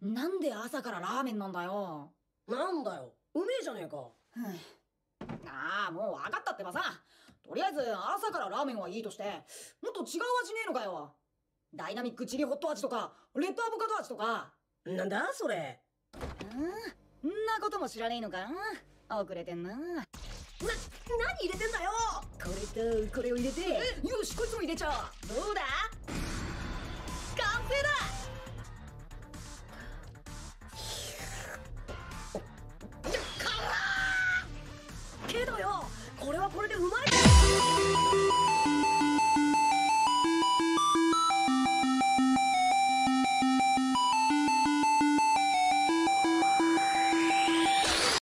なんで朝からラーメンなんだよ。なんだよ。うめえじゃねえか。ああもう分かったってばさ。とりあえず朝からラーメンはいいとしてもっと違う味ねえのかよ。ダイナミックチリホット味とかレッドアボカド味とか。なんだそれ。うん。んなことも知らねえのか。遅れてんな。な何入れてんだよ。これとこれを入れてよしこいつも入れちゃう。どうだ？これはこれでうまい